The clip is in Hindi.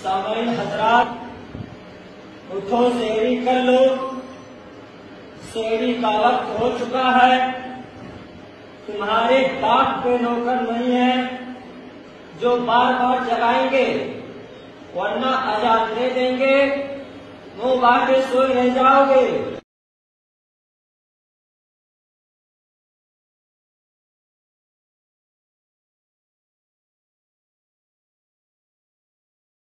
सामाइन हजरात उठो शेरी कर लो। शेरी का वक्त हो चुका है। तुम्हारे बाप पे नौकर नहीं है। जो बार बार जगाएँगे, वरना आज़ाद दे देंगे। मुँह बाटे सोए रह जाओगे।